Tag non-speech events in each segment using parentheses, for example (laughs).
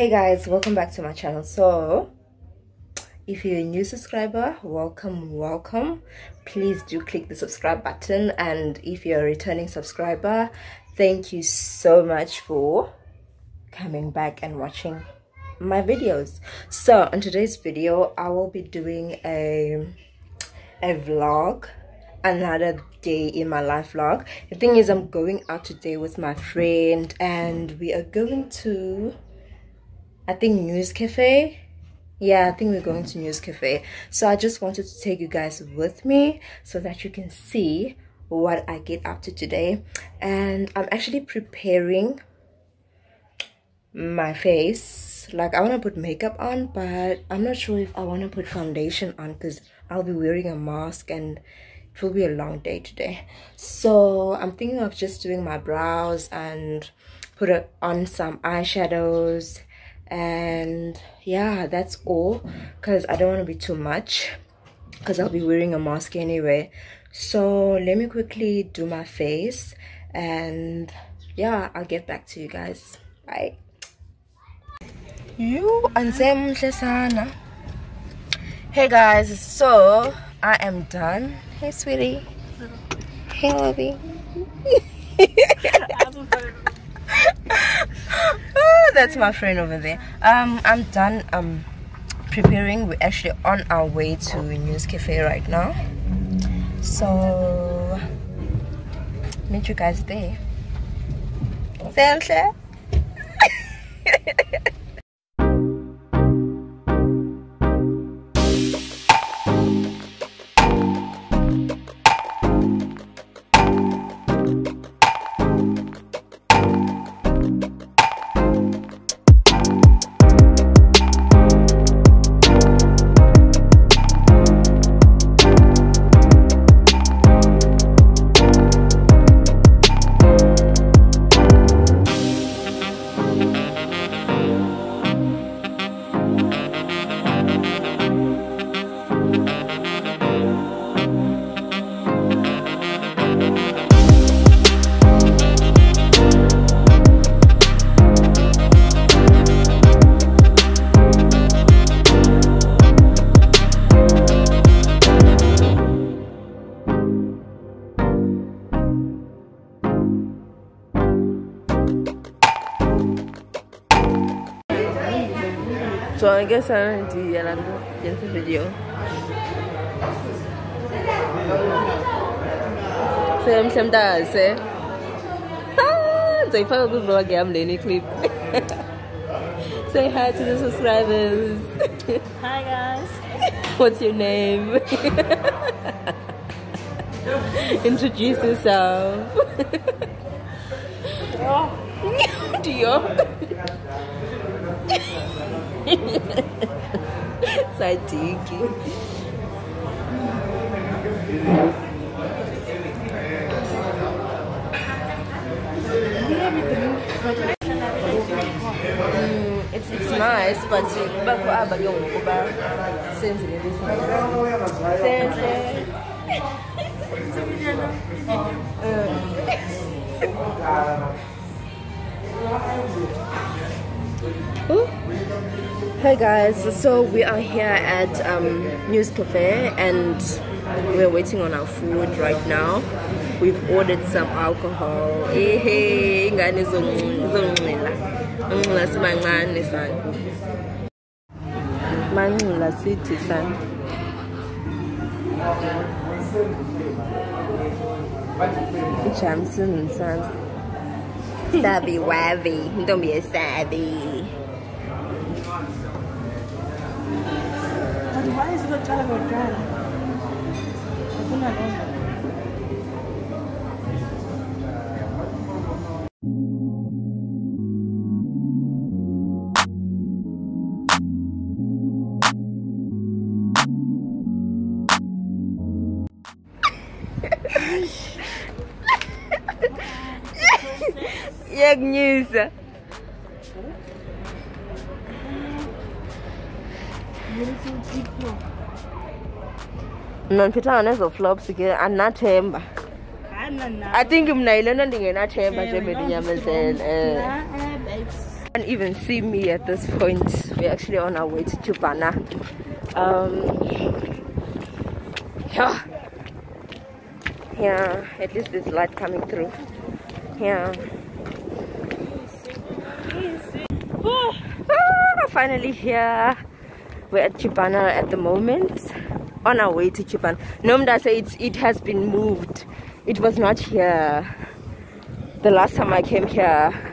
hey guys welcome back to my channel. So if you're a new subscriber welcome welcome. Please do click the subscribe button. And if you're a returning subscriber thank you so much for coming back and watching my videos. So in today's video i will be doing a a vlog another day in my life vlog. The thing is i'm going out today with my friend and we are going to i think news cafe. Yeah i think we're going to news cafe. So i just wanted to take you guys with me so that you can see what i get up to today. And i'm actually preparing my face. Like i want to put makeup on but i'm not sure if i want to put foundation on because i'll be wearing a mask and it will be a long day today. So i'm thinking of just doing my brows and put on some eyeshadows and yeah that's all. Because i don't want to be too much because i'll be wearing a mask anyway. So let me quickly do my face and yeah i'll get back to you guys. Bye. You ansemhle sana. Hey guys so i am done. Hey sweetie. Hey lovey (laughs) that's my friend over there. Um i'm done um preparing. We're actually on our way to news cafe right now. So meet you guys there. Say (laughs) So I guess I di jalan jalan video. Saya macam dah saya. Saya faham aku vlog ya mleni clip. (laughs) Say hi to the subscribers. (laughs) Hi guys. What's your name? (laughs) Introduce yourself. Oh. Dio. Sadique. Mm, it's, it's nice, but bakuhamba ke ngoku uba senze le nto senze senze Hey guys, so we are here at um, News Cafe and we're waiting on our food right now. We've ordered some alcohol. Manqila sithi sana. Jameson sana. Sabi wabi, don't be a sabi. Why is it trying to dry? Hakuna neno. Nonphithanga nezo flops ke andinathemba i think mna yile nto ndingenathemba nje belinyamezele Nah, eh, babes. can't even see me at this point. We're actually on our way to Chupana um yeah. Yeah at least there's light coming through. Yeah. Ah, finally here. We're at Chupana at the moment on our way to Chupana Nomda said it has been moved. It was not here. The last time I came here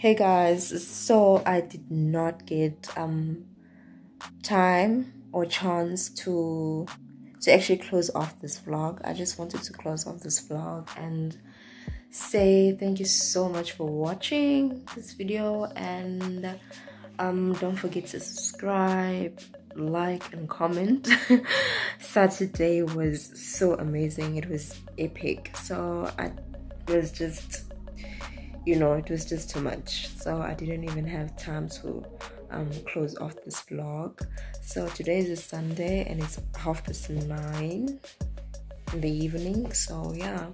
hey guys. So i did not get um time or chance to to actually close off this vlog. I just wanted to close off this vlog and say thank you so much for watching this video. And um don't forget to subscribe like and comment. (laughs) Saturday was so amazing. It was epic. So i was just you know it was just too much. So i didn't even have time to um, close off this vlog. So today is a sunday and it's half past nine in the evening. So yeah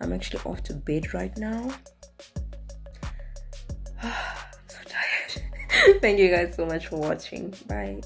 i'm actually off to bed right now. (sighs) I'm so tired. (laughs) Thank you guys so much for watching. Bye